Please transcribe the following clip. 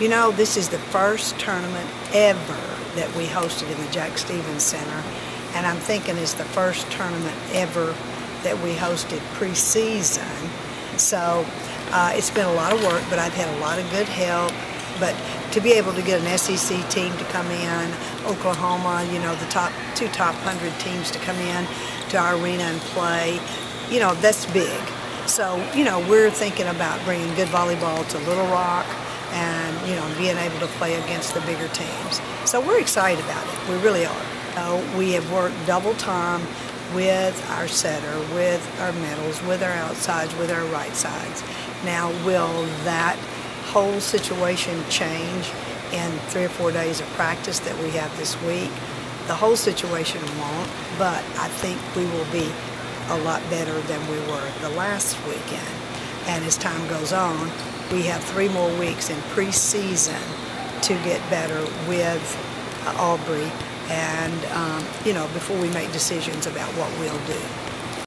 You know, this is the first tournament ever that we hosted in the Jack Stephens Center, and I'm thinking it's the first tournament ever that we hosted preseason. So uh, it's been a lot of work, but I've had a lot of good help. But to be able to get an SEC team to come in, Oklahoma, you know, the top two top hundred teams to come in to our arena and play, you know, that's big. So, you know, we're thinking about bringing good volleyball to Little Rock and, you know, being able to play against the bigger teams. So we're excited about it. We really are. So we have worked double time with our setter, with our middles, with our outsides, with our right sides. Now, will that whole situation change in three or four days of practice that we have this week? The whole situation won't, but I think we will be a lot better than we were the last weekend. And as time goes on, we have three more weeks in preseason to get better with uh, Aubrey and, um, you know, before we make decisions about what we'll do.